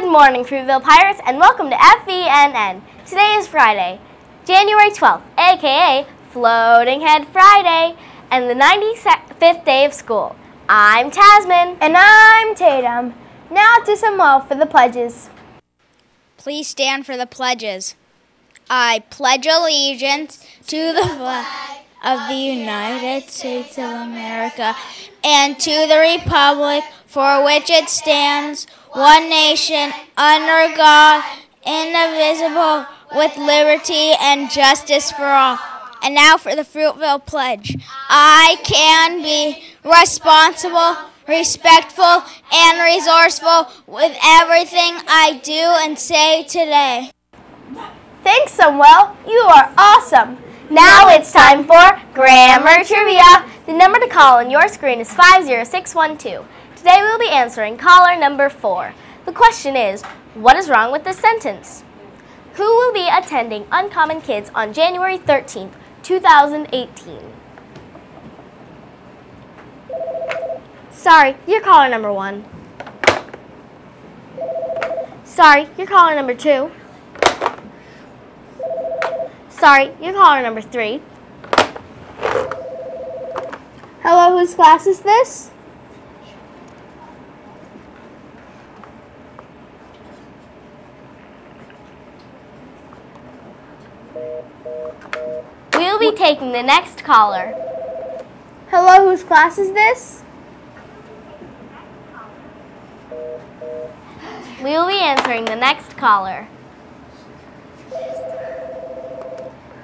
Good morning, Fruitville Pirates, and welcome to FVNN. Today is Friday, January 12th, aka Floating Head Friday, and the 95th day of school. I'm Tasman. And I'm Tatum. Now to Samuel for the pledges. Please stand for the pledges. I pledge allegiance to the flag of the United States of America and to the republic for which it stands, one nation, under God, indivisible, with liberty and justice for all. And now for the Fruitville Pledge. I can be responsible, respectful, and resourceful with everything I do and say today. Thanks, Samuel. You are awesome. Now it's time for Grammar Trivia. The number to call on your screen is 50612. Today we'll be answering caller number 4. The question is, what is wrong with this sentence? Who will be attending Uncommon Kids on January 13th, 2018? Sorry, you're caller number 1. Sorry, you're caller number 2. Sorry, you're caller number 3. Hello, whose class is this? Be taking the next caller. Hello, whose class is this? We will be answering the next caller.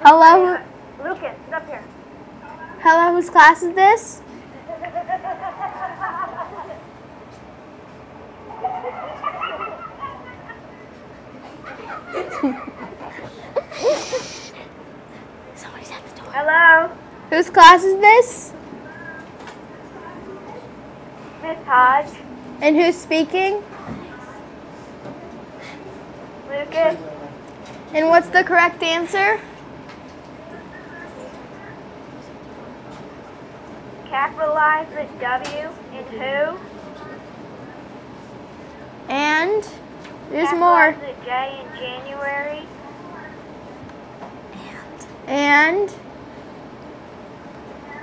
Hello, Lucas, sit up here. hello, whose class is this? Somebody's at the door. Hello, Whose class is this? Miss Hodge. And who's speaking? Lucas, And what's the correct answer? capitalize the W in who? And there's more. Capitalize the J in January. And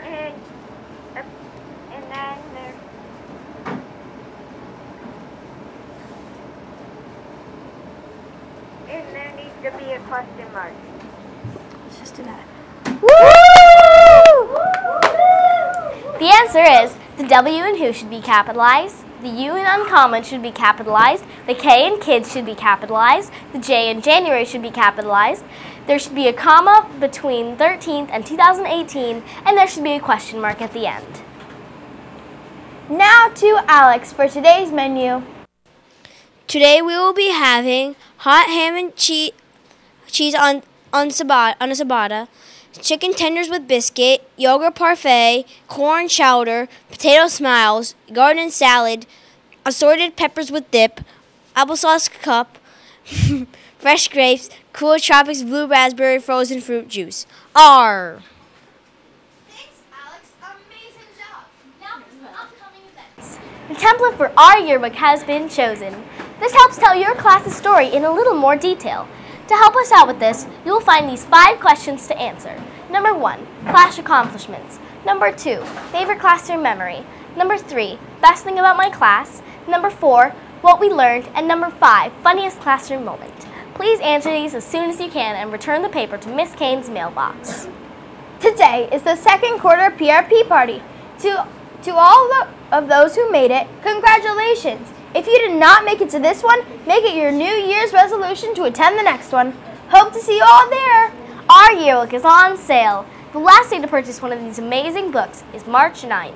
And, uh, and then there's and there needs to be a question mark. Let's just do that. The answer is the W and who should be capitalized, the U in uncommon should be capitalized, the K in kids should be capitalized, the J in January should be capitalized, there should be a comma between 13th and 2018, and there should be a question mark at the end. now to Alex for today's menu. Today we will be having hot ham and cheese, cheese on on ciabatta, on a ciabatta, chicken tenders with biscuit, yogurt parfait, corn chowder, potato smiles, garden salad, assorted peppers with dip, applesauce cup, fresh grapes, cool tropics blue raspberry frozen fruit juice. R. The template for our yearbook has been chosen. This helps tell your class's story in a little more detail. To help us out with this, you will find these five questions to answer. Number one, class accomplishments. Number two, favorite classroom memory. Number three, best thing about my class. Number four, what we learned. And number five, funniest classroom moment. Please answer these as soon as you can and return the paper to Miss Kane's mailbox. Today is the second quarter PRP party. To, to all the, of those who made it, congratulations. If you did not make it to this one, make it your New Year's resolution to attend the next one. Hope to see you all there. Our yearbook is on sale. The last day to purchase one of these amazing books is March 9th.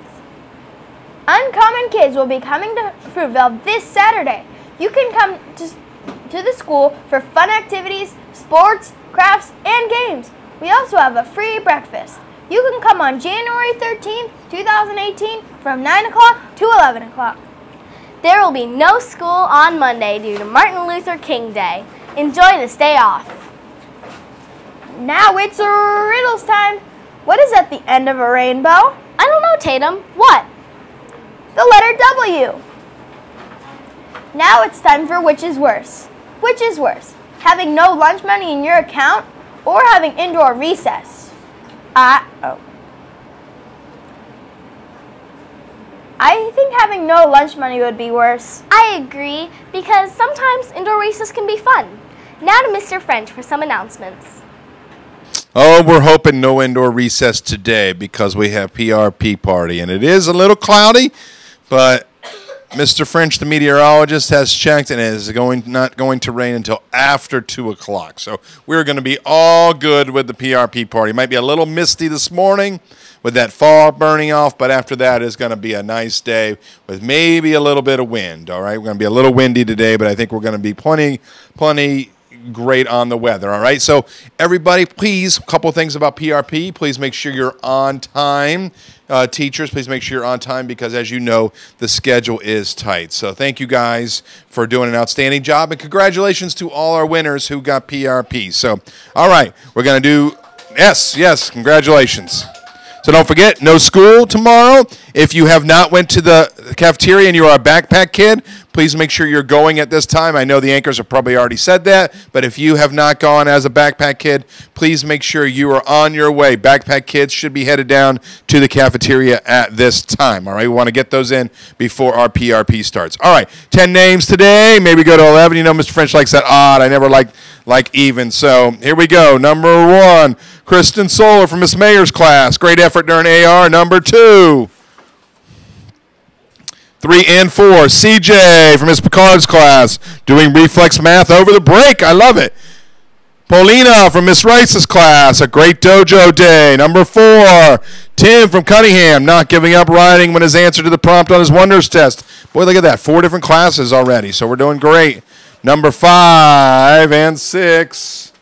Uncommon Kids will be coming to Fruitville this Saturday. You can come to, to the school for fun activities, sports, crafts, and games. We also have a free breakfast. You can come on January 13th, 2018 from 9 o'clock to 11 o'clock. There will be no school on Monday due to Martin Luther King Day. Enjoy this day off. Now it's riddles time. What is at the end of a rainbow? I don't know, Tatum. What? The letter W. Now it's time for which is worse. Which is worse, having no lunch money in your account or having indoor recess? I oh. I think having no lunch money would be worse. I agree, because sometimes indoor recess can be fun. Now to Mr. French for some announcements. Oh, we're hoping no indoor recess today because we have PRP party, and it is a little cloudy, but Mr. French, the meteorologist, has checked, and it is going not going to rain until after two o'clock. So we're going to be all good with the PRP party. It might be a little misty this morning with that fog burning off, but after that is going to be a nice day with maybe a little bit of wind. All right, we're going to be a little windy today, but I think we're going to be plenty, plenty great on the weather. All right. So everybody, please, a couple things about PRP. Please make sure you're on time. Uh, teachers, please make sure you're on time because, as you know, the schedule is tight. So thank you guys for doing an outstanding job, and congratulations to all our winners who got PRP. So, all right, we're gonna do. Yes, yes, congratulations. So don't forget, no school tomorrow. If you have not went to the cafeteria and you are a backpack kid, please make sure you're going at this time. I know the anchors have probably already said that, but if you have not gone as a backpack kid, please make sure you are on your way. Backpack kids should be headed down to the cafeteria at this time. All right, we want to get those in before our PRP starts. All right, 10 names today, maybe go to 11. You know, Mr. French likes that odd. I never like like even. So here we go. Number one, Kristen Solar from Miss Mayer's class. Great effort during AR. Number two. Three and four, CJ from Miss Picard's class, doing reflex math over the break. I love it. Paulina from Miss Rice's class, a great dojo day. Number four, Tim from Cunningham, not giving up writing when his answer to the prompt on his Wonders test. Boy, look at that. Four different classes already, so we're doing great. Number five and six.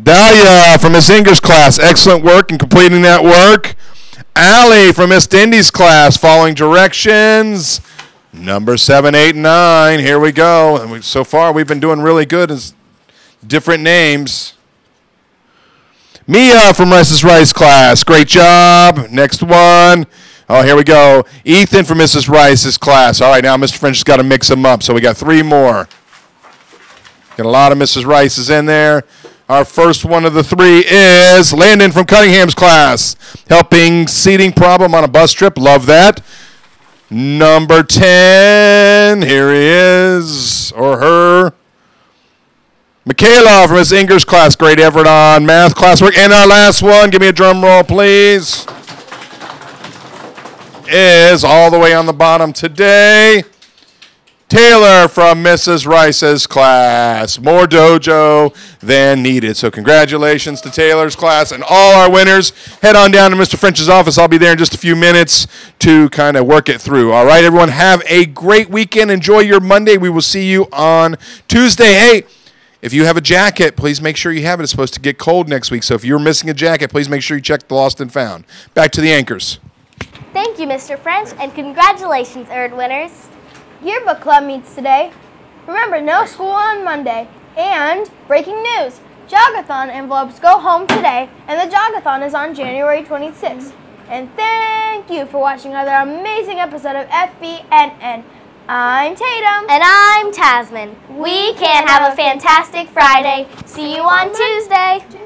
Dahlia from Miss Inger's class, excellent work in completing that work. Allie from Miss Dindy's class, following directions. Number seven, eight, nine. Here we go. And we, so far, we've been doing really good as different names. Mia from Mrs. Rice class. Great job. Next one. Oh, here we go. Ethan from Mrs. Rice's class. All right, now Mr. French has got to mix them up. So we got three more. Got a lot of Mrs. Rice's in there. Our first one of the three is Landon from Cunningham's class, helping seating problem on a bus trip. Love that. Number 10, here he is, or her. Michaela from Miss Inger's class, great effort on math classwork. And our last one, give me a drum roll, please, is all the way on the bottom today. Taylor from Mrs. Rice's class. More dojo than needed. So, congratulations to Taylor's class and all our winners. Head on down to Mr. French's office. I'll be there in just a few minutes to kind of work it through. All right, everyone, have a great weekend. Enjoy your Monday. We will see you on Tuesday. Hey, if you have a jacket, please make sure you have it. It's supposed to get cold next week. So, if you're missing a jacket, please make sure you check the Lost and Found. Back to the anchors. Thank you, Mr. French, and congratulations, Earned winners. Yearbook Club meets today. Remember, no school on Monday. And breaking news Jogathon envelopes go home today, and the Jogathon is on January 26th. And thank you for watching another amazing episode of FVNN. I'm Tatum. And I'm Tasman. We can have a fantastic Friday. See you on Tuesday.